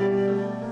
Música